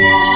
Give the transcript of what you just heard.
Yeah.